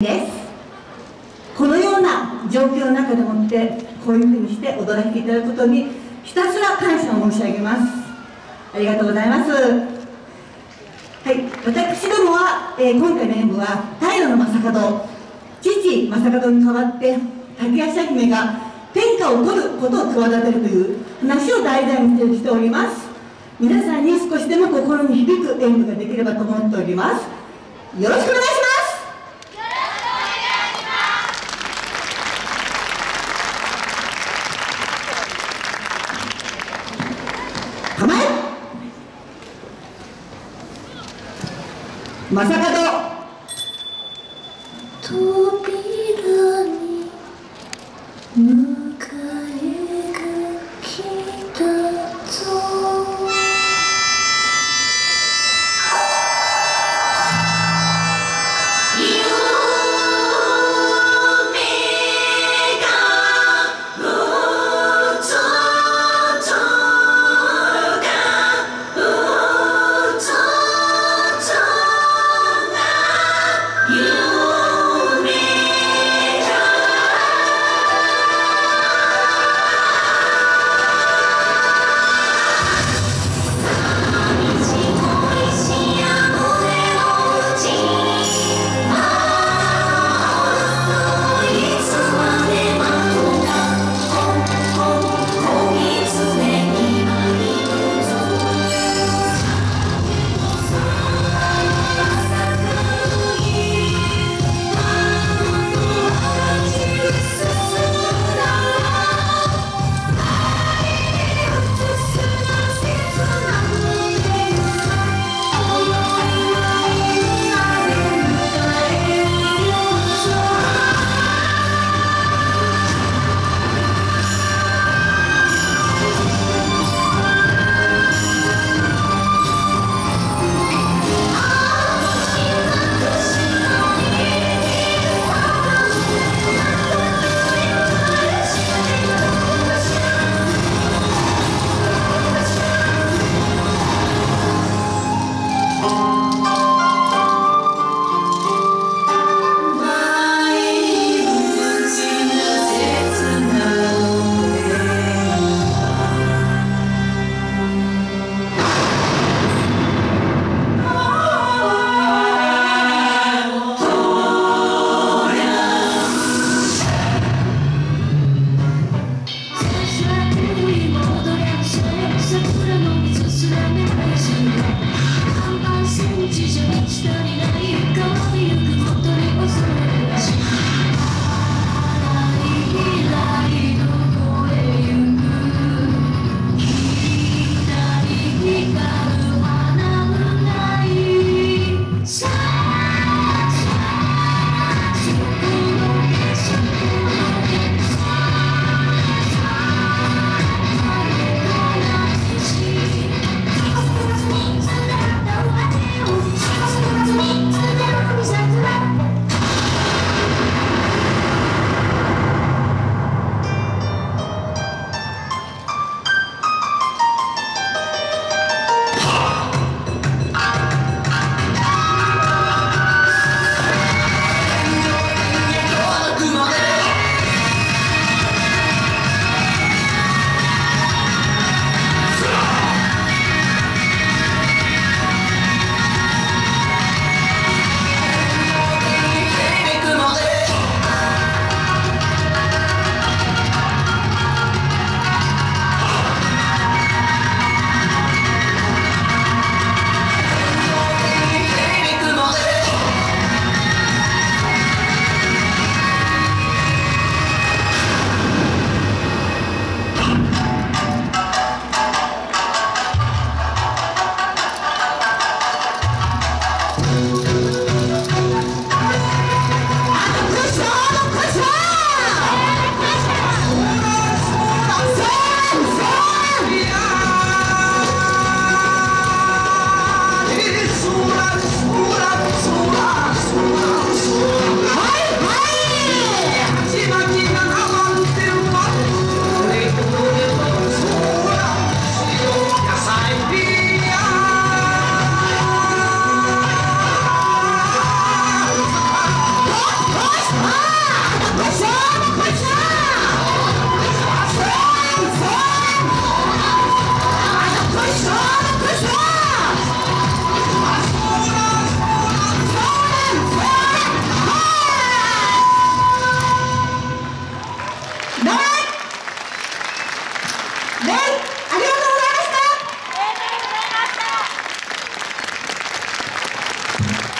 です。このような状況の中でもってこういうふうにして踊らせていただくことにひたすら感謝を申し上げます。ありがとうございます。はい。私どもは、えー、今回の演舞は平野正門父正門に代わって竹谷社姫が天下を取ることを企てるという話を題材にしております。皆さんに少しでも心に響く演舞ができればと思っております。よろしくお願いします構え正門。You. す